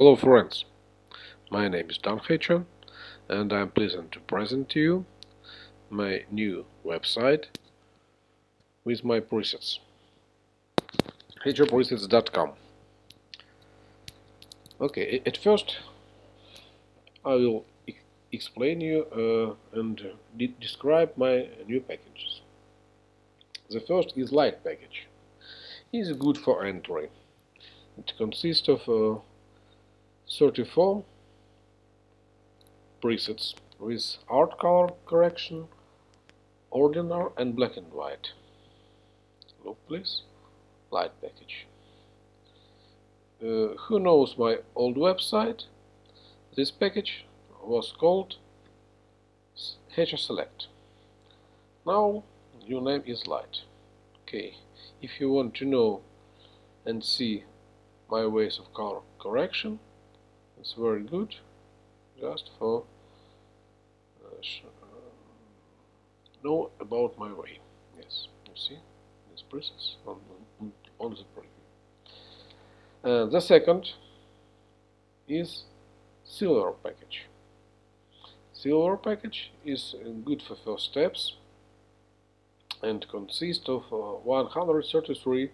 Hello friends, my name is Dan Hecho and I'm pleased to present to you my new website with my presets hechopresets.com Okay, at first I will explain you uh, and de describe my new packages. The first is light package. It's good for entry. It consists of uh, 34 presets with art color correction, ordinary and black and white. Look please, light package. Uh, who knows my old website? This package was called Hecho Select. Now your name is Light. Okay, if you want to know and see my ways of color correction, it's very good. Just for uh, uh, know about my way. Yes you see? This process on, on, on the preview uh, the second is silver package. Silver package is good for first steps and consists of uh, 133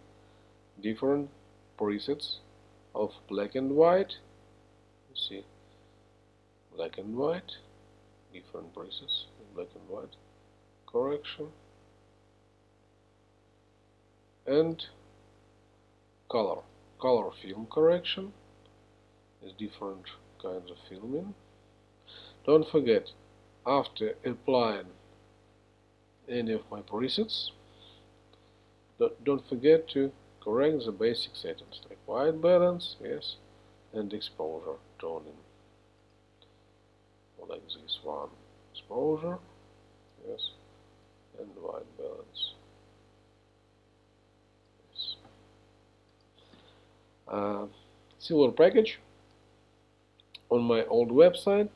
different presets of black and white you see black and white different braces black and white correction and color. Color film correction is different kinds of filming. Don't forget after applying any of my presets don't forget to correct the basic settings like white balance yes and exposure toning like this one. Exposure yes and white balance. Yes. Uh, silver package on my old website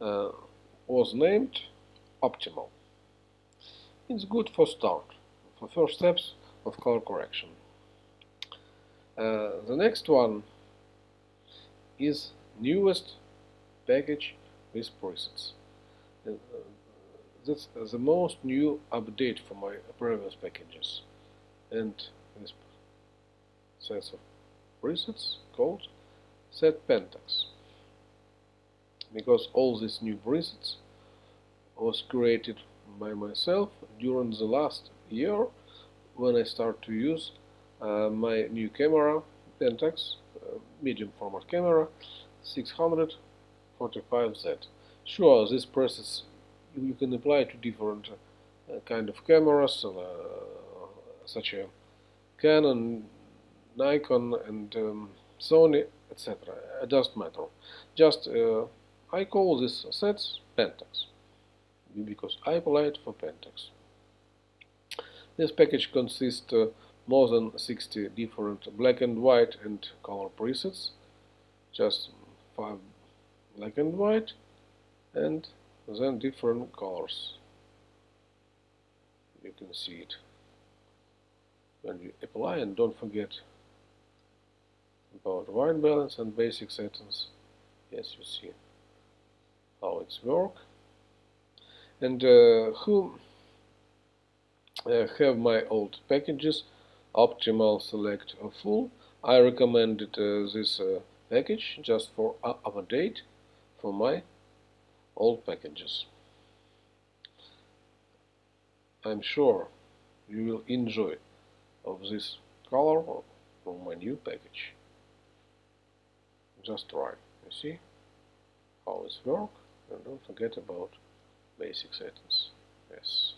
uh, was named optimal. It's good for start for first steps of color correction. Uh, the next one is newest package with presets. Uh, that's the most new update for my previous packages and this set of presets called set Pentax because all these new presets was created by myself during the last year when I start to use uh, my new camera Pentax medium format camera 645Z. Sure, this process you can apply to different uh, kind of cameras, uh, such as Canon, Nikon, and um, Sony, etc. It doesn't matter. Just uh, I call this sets Pentax because I apply it for Pentax. This package consists uh, more than 60 different black and white and color presets, just five black and white and then different colors. You can see it when you apply and don't forget about white balance and basic settings. Yes you see how it's work. And uh, who uh, have my old packages optimal select full I recommended uh, this uh, package just for update for my old packages. I'm sure you will enjoy of this color from my new package. Just try, you see how it works and don't forget about basic settings. Yes,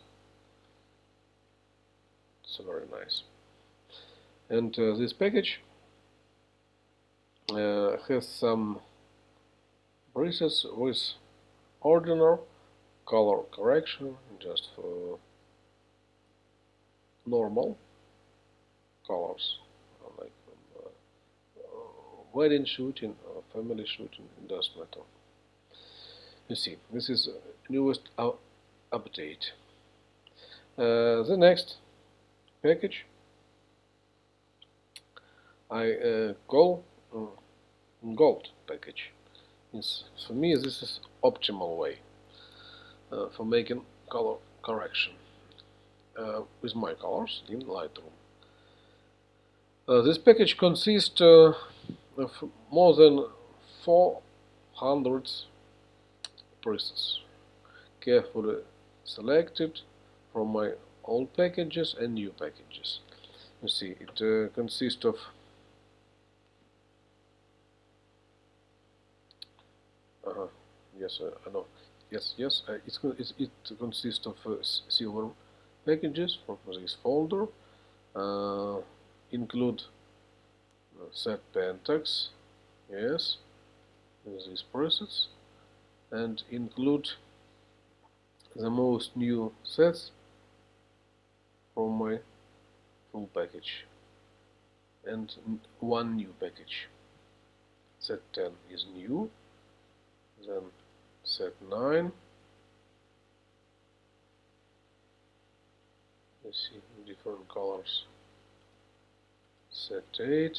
it's very nice. And uh, this package uh, has some presets with ordinary color correction just for normal colors like um, uh, wedding shooting or family shooting it doesn't matter. You see this is newest update. Uh, the next package I uh, call uh, gold package. It's, for me this is optimal way uh, for making color correction with my colors in Lightroom. This package consists of more than 400 presets carefully selected from my old packages and new packages. You see, it uh, consists of uh, -huh. yes, I know. Yes, yes, uh, it's, it's, it consists of uh, silver packages from this folder. Uh, include set Pentax, yes, these presets, and include the most new sets from my full package and one new package set 10 is new set 9 let's see different colors. Set 8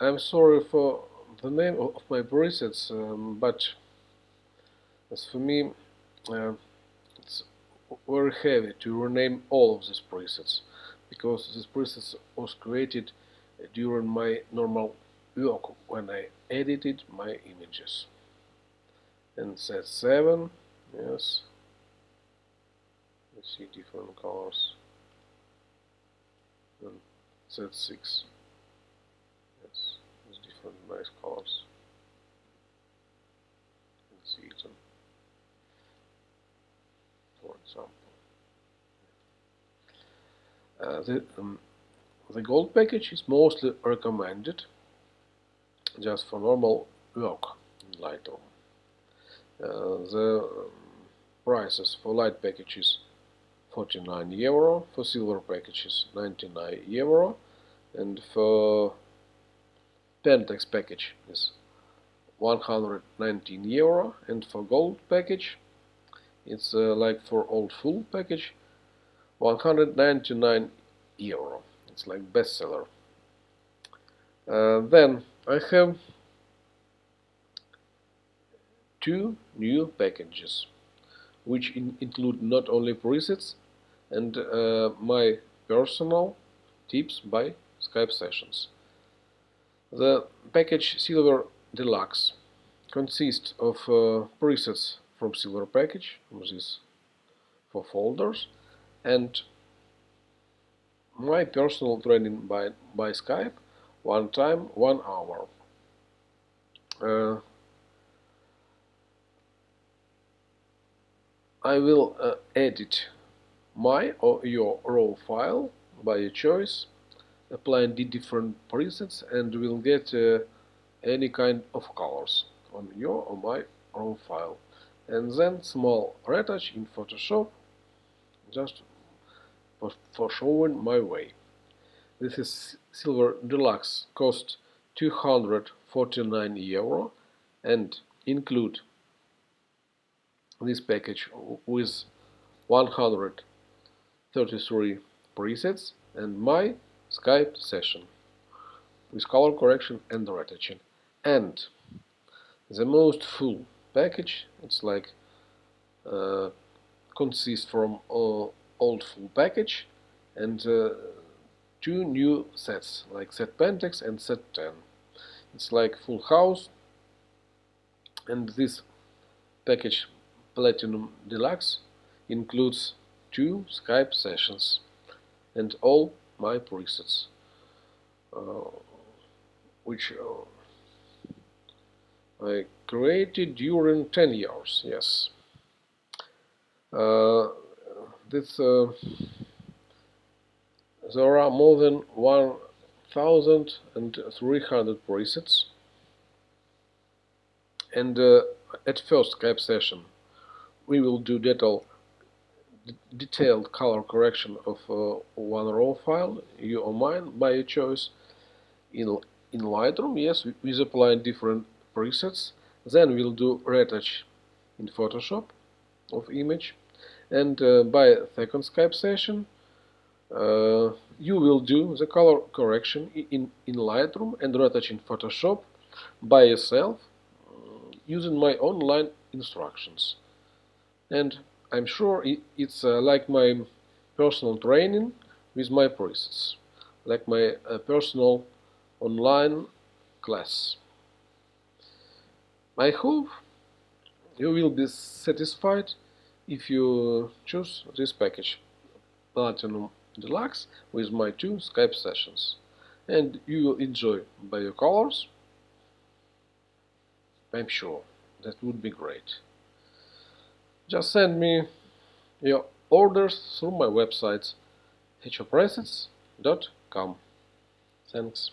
I'm sorry for the name of my presets um, but as for me uh, it's very heavy to rename all of these presets because this presets was created during my normal work when I edited my images and set 7 yes. Let's see different colors. And set 6 yes there's different nice colors. You can see them for example. Uh, the, um, the gold package is mostly recommended just for normal work in Lightroom. Uh, the prices for light packages 49 euro, for silver packages 99 euro, and for Pentax package is 119 euro, and for gold package it's uh, like for old full package 199 euro. It's like bestseller. Uh, then I have two new packages which in include not only presets and uh, my personal tips by Skype sessions. The package Silver Deluxe consists of uh, presets from silver package from this for folders and my personal training by by Skype one time one hour uh, I will uh, edit my or your raw file by your choice applying the different presets and will get uh, any kind of colors on your or my raw file and then small retouch in Photoshop just for, for showing my way. This is Silver Deluxe, cost 249 euro and include this package with 133 presets and my Skype session with color correction and retouching. And the most full package it's like uh, consists from uh, old full package and uh, two new sets like set Pentax and set 10 it's like full house and this package Platinum Deluxe includes two Skype sessions and all my presets uh, which uh, I created during 10 years, yes. Uh, this, uh, there are more than 1,300 presets and uh, at first Skype session we will do detail, detailed color correction of uh, one raw file, you or mine, by your choice. In, in Lightroom, yes, with applying different presets. Then we'll do retouch in Photoshop of image. And uh, by second Skype session uh, you will do the color correction in, in Lightroom and retouch in Photoshop by yourself uh, using my online instructions and I'm sure it's uh, like my personal training with my presets like my uh, personal online class. I hope you will be satisfied if you choose this package Platinum Deluxe with my two Skype sessions. And you will enjoy by your colors I'm sure that would be great just send me your orders through my website hechopresets.com thanks